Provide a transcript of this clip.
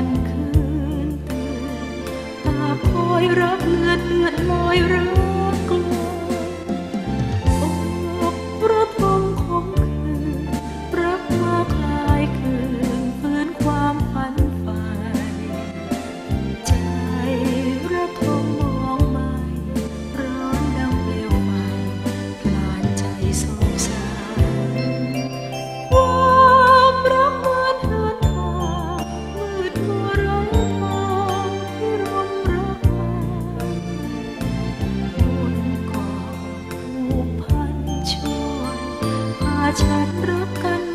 ันคืนตื่นตาคอยรับเลือดเลือดลอยเรือ ฉัน